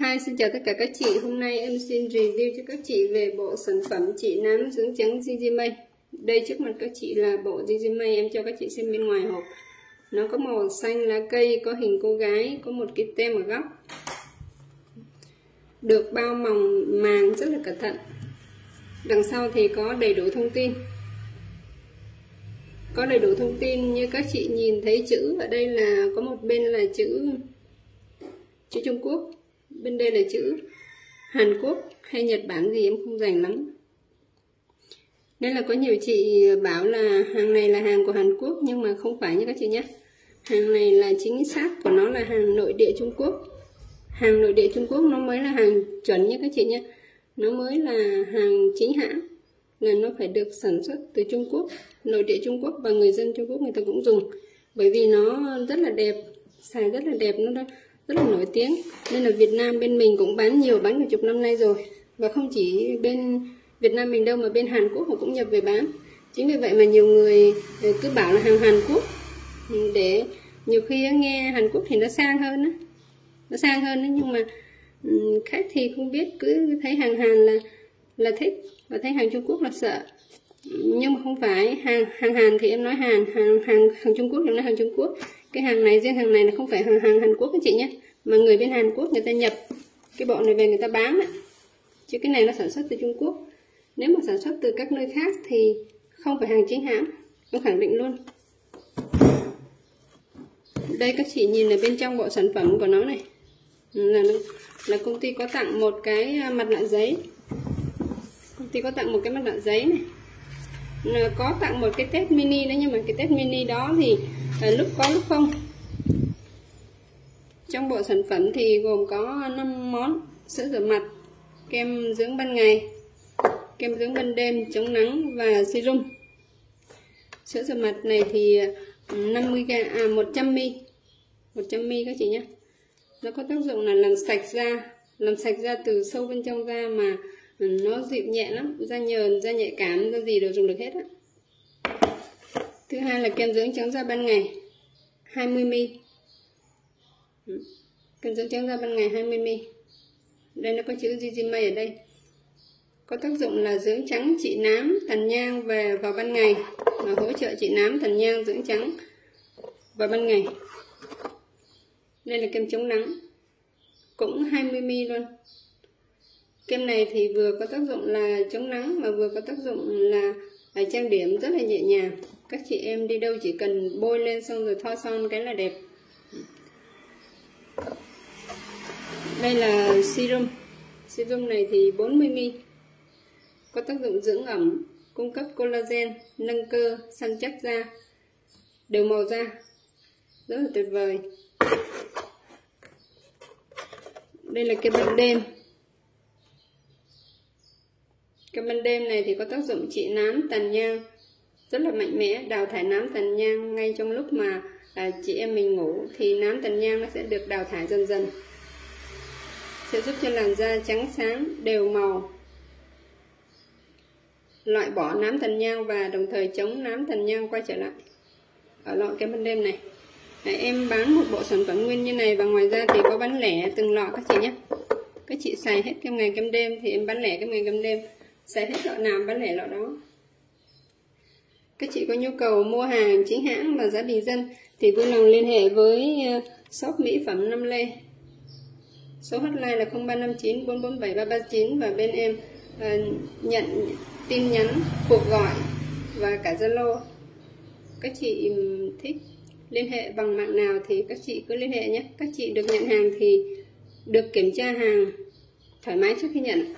Hi, xin chào tất cả các chị. Hôm nay em xin review cho các chị về bộ sản phẩm trị nám dưỡng trắng Gigi Đây trước mặt các chị là bộ Gigi em cho các chị xem bên ngoài hộp. Nó có màu xanh lá cây, có hình cô gái, có một cái tem ở góc. Được bao mỏng màng rất là cẩn thận. Đằng sau thì có đầy đủ thông tin. Có đầy đủ thông tin như các chị nhìn thấy chữ ở đây là có một bên là chữ chữ Trung Quốc bên đây là chữ Hàn Quốc hay Nhật Bản gì em không rành lắm. Nên là có nhiều chị bảo là hàng này là hàng của Hàn Quốc, nhưng mà không phải như các chị nhé. Hàng này là chính xác của nó là hàng nội địa Trung Quốc. Hàng nội địa Trung Quốc nó mới là hàng chuẩn như các chị nhé. Nó mới là hàng chính hãng, là nó phải được sản xuất từ Trung Quốc. Nội địa Trung Quốc và người dân Trung Quốc người ta cũng dùng, bởi vì nó rất là đẹp, xài rất là đẹp nó rất là nổi tiếng. Nên là Việt Nam bên mình cũng bán nhiều bán cả chục năm nay rồi. Và không chỉ bên Việt Nam mình đâu mà bên Hàn Quốc họ cũng nhập về bán. Chính vì vậy mà nhiều người ờ, cứ bảo là hàng Hàn Quốc. Ừ, để nhiều khi nghe Hàn Quốc thì nó sang hơn đó. nó sang hơn đó, nhưng mà ừ, khách thì không biết cứ thấy hàng Hàn là là thích và thấy hàng Trung Quốc là sợ. Ừ, nhưng mà không phải hàng hàng Hàn thì em nói Hàn hàng hàng hàng Trung Quốc thì em nói hàng Trung Quốc cái hàng này riêng hàng này là không phải hàng hàng Hàn Quốc các chị nhé. Mà người bên Hàn Quốc người ta nhập cái bộ này về người ta bán ấy. chứ cái này nó sản xuất từ Trung Quốc. Nếu mà sản xuất từ các nơi khác thì không phải hàng chính hãng. Em khẳng định luôn. Đây các chị nhìn ở bên trong bộ sản phẩm của nó này. Là là công ty có tặng một cái à, mặt nạ giấy. Công ty có tặng một cái mặt nạ giấy này. Có tặng một cái test mini đấy, nhưng mà cái test mini đó thì à, lúc có lúc không? Trong bộ sản phẩm thì gồm có 5 món. Sữa rửa mặt kem dưỡng ban ngày kem dưỡng ban đêm chống nắng và serum. Sữa rửa mặt này thì ừ, 50 g à 100 ml 100 ml các chị nhé. Nó có tác dụng là làm sạch da làm sạch da từ sâu bên trong da mà ừ, nó dịu nhẹ lắm da nhờn da nhạy cảm da gì đều dùng được hết á thứ hai là kem dưỡng trắng da ban ngày 20 mi. Ừ. Kem dưỡng trắng da ban ngày 20 mi. Đây nó có chữ Gizimay ở đây. Có tác dụng là dưỡng trắng trị nám tàn nhang về vào ban ngày và hỗ trợ trị nám tàn nhang dưỡng trắng vào ban ngày. Đây là kem chống nắng cũng 20 mi luôn. Kem này thì vừa có tác dụng là chống nắng mà vừa có tác dụng là, và trang điểm rất là nhẹ nhàng. Các chị em đi đâu chỉ cần bôi lên xong rồi thoa son cái là đẹp. Đây là serum. Serum này thì 40ml có tác dụng dưỡng ẩm, cung cấp collagen, nâng cơ, săn chắc da, đều màu da. Rất là tuyệt vời. Đây là cái ban đêm cái ban đêm này thì có tác dụng trị nám tàn nhang rất là mạnh mẽ đào thải nám tàn nhang ngay trong lúc mà à, chị em mình ngủ thì nám tàn nhang nó sẽ được đào thải dần dần. Sẽ giúp cho làn da trắng sáng đều màu. Loại bỏ nám tàn nhang và đồng thời chống nám tàn nhang quay trở lại. Ở lọ kem ban đêm này. Đấy, em bán một bộ sản phẩm nguyên như này và ngoài ra thì có bán lẻ từng lọ các chị nhé. Các chị xài hết kem ngày kem đêm thì em bán lẻ kem ngày kem đêm xài hết lọ nào bán lẻ lọ đó các chị có nhu cầu mua hàng chính hãng và giá bình dân thì vui lòng liên hệ với ờ, shop mỹ phẩm Năm Lê. Số hotline là 0359 447 339 và bên em uh, nhận tin nhắn, cuộc gọi và cả Zalo. Các chị thích liên hệ bằng mạng nào thì các chị cứ liên hệ nhé. Các chị được nhận hàng thì được kiểm tra hàng thoải mái trước khi nhận.